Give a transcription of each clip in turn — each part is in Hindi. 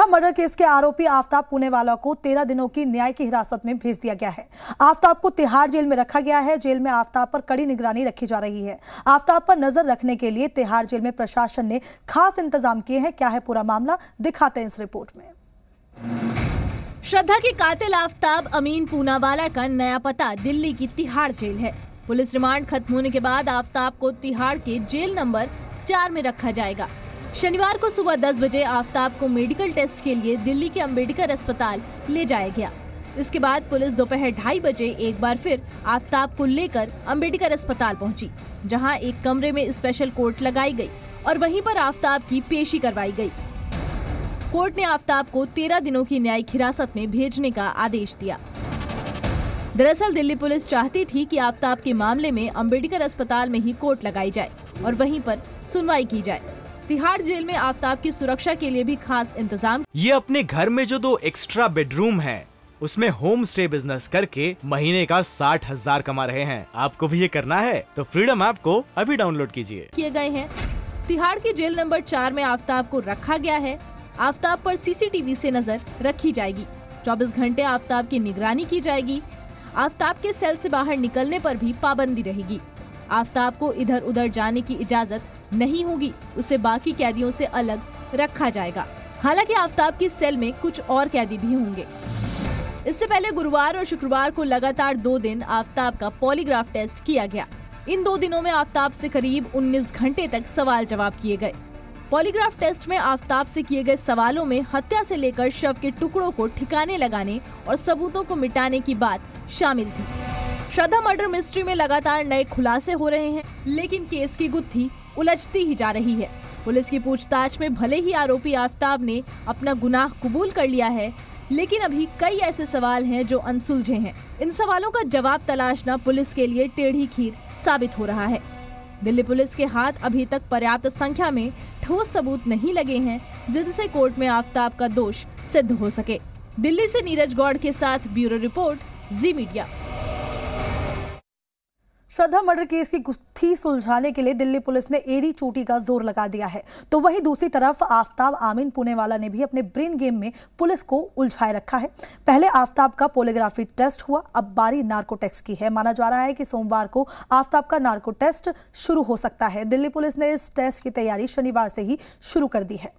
श्रद्धा मर्डर केस के आरोपी आफ्ताब पुनेवाला को तेरह दिनों की न्याय की हिरासत में भेज दिया गया है। आफ्ताब को तिहाड़ जेल में रखा गया है। जेल में आफ्ताब पर कड़ी निगरानी रखी जा रही है। आफ्ताब पर नज़र रखने के लिए तिहाड़ जेल में प्रशासन ने खास इंतज़ाम किए हैं। क्या है पूरा मामला? दिखाते हैं इस रिपोर्ट में। श्रद्धा के कातिल आफ्ताब अमीन पूनावाला का नया पता दिल्ली की तिहाड़ जेल है। पुलिस रिमांड खत्म होने के बाद आफ्ताब को तिहाड़ के जेल नंबर चार में रखा जाएगा। शनिवार को सुबह 10 बजे आफ्ताब को मेडिकल टेस्ट के लिए दिल्ली के अंबेडकर अस्पताल ले जाया गया। इसके बाद पुलिस दोपहर ढाई बजे एक बार फिर आफ्ताब को लेकर अंबेडकर अस्पताल पहुँची, जहाँ एक कमरे में स्पेशल कोर्ट लगाई गई और वहीं पर आफ्ताब की पेशी करवाई गई। कोर्ट ने आफ्ताब को तेरह दिनों की न्यायिक हिरासत में भेजने का आदेश दिया। दरअसल दिल्ली पुलिस चाहती थी कि आफ्ताब के मामले में अंबेडकर अस्पताल में ही कोर्ट लगाई जाए और वहीं पर सुनवाई की जाए। तिहाड़ जेल में आफ्ताब की सुरक्षा के लिए भी खास इंतज़ाम। ये अपने घर में जो दो एक्स्ट्रा बेडरूम है उसमें होम स्टे बिज़नेस करके महीने का साठ हज़ार कमा रहे हैं। आपको भी ये करना है तो फ्रीडम ऐप को अभी डाउनलोड कीजिए। किए गए हैं। तिहाड़ के जेल नंबर चार में आफ्ताब को रखा गया है। आफ्ताब पर सीसीटीवी से नज़र रखी जाएगी। 24 घंटे आफ्ताब की निगरानी की जाएगी। आफ्ताब के सेल से बाहर निकलने पर भी पाबंदी रहेगी। आफ्ताब को इधर उधर जाने की इजाज़त नहीं होगी। उसे बाकी कैदियों से अलग रखा जाएगा। हालाँकि आफ्ताब की सेल में कुछ और कैदी भी होंगे। इससे पहले गुरुवार और शुक्रवार को लगातार दो दिन आफ्ताब का पॉलीग्राफ टेस्ट किया गया। इन दो दिनों में आफ्ताब से करीब 19 घंटे तक सवाल जवाब किए गए। पॉलीग्राफ टेस्ट में आफ्ताब से किए गए सवालों में हत्या से लेकर शव के टुकड़ों को ठिकाने लगाने और सबूतों को मिटाने की बात शामिल थी। श्रद्धा मर्डर मिस्ट्री में लगातार नए खुलासे हो रहे हैं, लेकिन केस की गुत्थी उलझती ही जा रही है। पुलिस की पूछताछ में भले ही आरोपी आफ्ताब ने अपना गुनाह कबूल कर लिया है, लेकिन अभी कई ऐसे सवाल हैं जो अनसुलझे हैं। इन सवालों का जवाब तलाशना पुलिस के लिए टेढ़ी खीर साबित हो रहा है। दिल्ली पुलिस के हाथ अभी तक पर्याप्त संख्या में ठोस सबूत नहीं लगे हैं, जिनसे कोर्ट में आफ्ताब का दोष सिद्ध हो सके। दिल्ली से नीरज गौड़ के साथ bureau report, Zee media. Shraddha murder case की गुत्थी सुलझाने के लिए दिल्ली पुलिस ने एड़ी चोटी का ज़ोर लगा दिया है। तो वहीं दूसरी तरफ़ आफ्ताब आमीन पुणेवाला ने भी अपने ब्रेन गेम में पुलिस को उलझाए रखा है। पहले आफ्ताब का पोलियोग्राफी टेस्ट हुआ, अब बारी नार्को टेस्ट की है। माना जा रहा है कि सोमवार को आफ्ताब का नार्को टेस्ट शुरू हो सकता है। दिल्ली पुलिस ने इस टेस्ट की तैयारी शनिवार से ही शुरू कर दी है।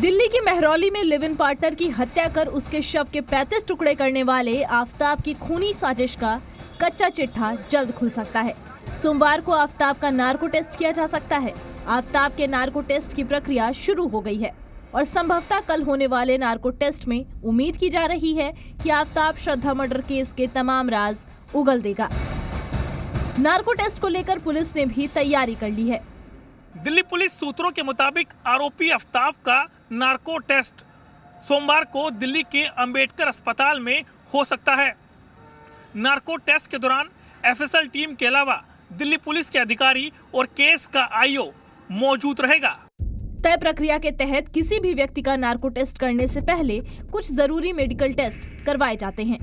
दिल्ली की मेहरौली में लिव इन पार्टनर की हत्या कर उसके शव के 35 टुकड़े करने वाले आफ्ताब की खूनी साजिश का कच्चा चिट्ठा जल्द खुल सकता है। सोमवार को आफ्ताब का नार्को टेस्ट किया जा सकता है। आफ्ताब के नार्को टेस्ट की प्रक्रिया शुरू हो गई है और संभवतः कल होने वाले नार्को टेस्ट में उम्मीद की जा रही है कि आफ्ताब श्रद्धा मर्डर केस के तमाम राज उगल देगा। नार्को टेस्ट को लेकर पुलिस ने भी तैयारी कर ली है। दिल्ली पुलिस सूत्रों के मुताबिक आरोपी अफ्ताब का नार्को टेस्ट सोमवार को दिल्ली के अंबेडकर अस्पताल में हो सकता है। नार्को टेस्ट के दौरान एफएसएल टीम के अलावा दिल्ली पुलिस के अधिकारी और केस का आईओ मौजूद रहेगा। तय प्रक्रिया के तहत किसी भी व्यक्ति का नार्को टेस्ट करने से पहले कुछ ज़रूरी मेडिकल टेस्ट करवाए जाते हैं।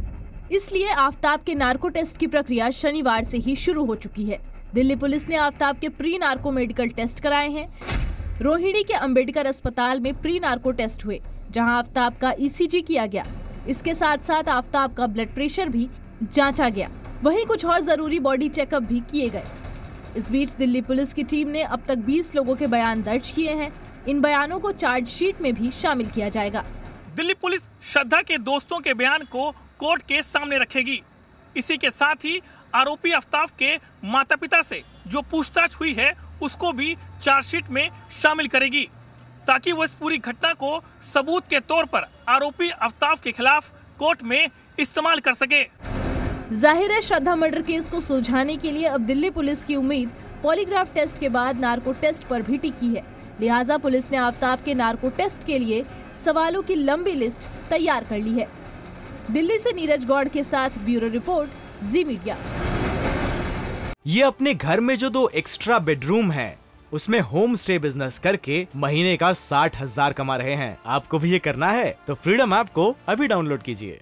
इसलिए आफ्ताब के नार्को टेस्ट की प्रक्रिया शनिवार से ही शुरू हो चुकी है। दिल्ली पुलिस ने आफ्ताब के प्री नार्को मेडिकल टेस्ट कराए हैं। रोहिणी के अंबेडकर अस्पताल में प्री नार्को टेस्ट हुए, जहाँ आफ्ताब का ईसीजी किया गया। इसके साथ साथ आफ्ताब का ब्लड प्रेशर भी जांचा गया। वहीं कुछ और ज़रूरी बॉडी चेकअप भी किए गए। इस बीच दिल्ली पुलिस की टीम ने अब तक 20 लोगों के बयान दर्ज किए हैं। इन बयानों को चार्जशीट में भी शामिल किया जाएगा। दिल्ली पुलिस श्रद्धा के दोस्तों के बयान को कोर्ट के सामने रखेगी। इसी के साथ ही आरोपी अफ्ताब के माता पिता से जो पूछताछ हुई है, उसको भी चार्जशीट में शामिल करेगी, ताकि वो इस पूरी घटना को सबूत के तौर पर आरोपी अफ्ताब के खिलाफ कोर्ट में इस्तेमाल कर सके। ज़ाहिर है, श्रद्धा मर्डर केस को सुलझाने के लिए अब दिल्ली पुलिस की उम्मीद पॉलीग्राफ टेस्ट के बाद नार्को टेस्ट पर भी टिकी है। लिहाजा पुलिस ने आफ्ताब के नार्को टेस्ट के लिए सवालों की लंबी लिस्ट तैयार कर ली है। दिल्ली से नीरज गौड़ के साथ ब्यूरो रिपोर्ट, जी मीडिया। ये अपने घर में जो दो एक्स्ट्रा बेडरूम है, उसमें होम स्टे बिज़नेस करके महीने का साठ हज़ार कमा रहे हैं। आपको भी ये करना है तो फ्रीडम ऐप को अभी डाउनलोड कीजिए।